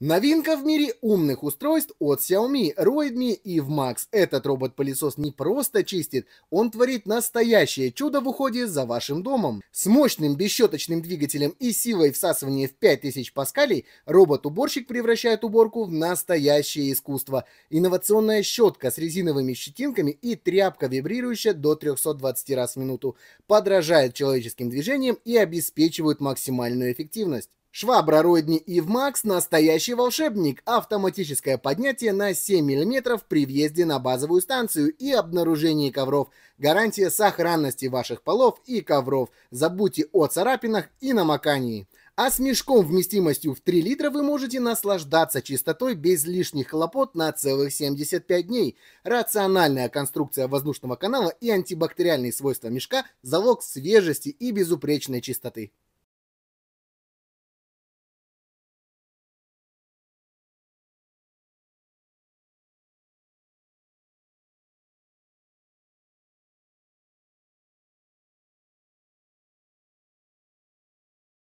Новинка в мире умных устройств от Xiaomi, Roidme Eve Max. Этот робот-пылесос не просто чистит, он творит настоящее чудо в уходе за вашим домом. С мощным бесщеточным двигателем и силой всасывания в 5000 паскалей робот-уборщик превращает уборку в настоящее искусство. Инновационная щетка с резиновыми щетинками и тряпка, вибрирующая до 320 раз в минуту, подражает человеческим движениям и обеспечивают максимальную эффективность. Швабра Родни Max – настоящий волшебник. Автоматическое поднятие на 7 мм при въезде на базовую станцию и обнаружении ковров. Гарантия сохранности ваших полов и ковров. Забудьте о царапинах и намокании. А с мешком вместимостью в 3 литра вы можете наслаждаться чистотой без лишних хлопот на целых 75 дней. Рациональная конструкция воздушного канала и антибактериальные свойства мешка – залог свежести и безупречной чистоты.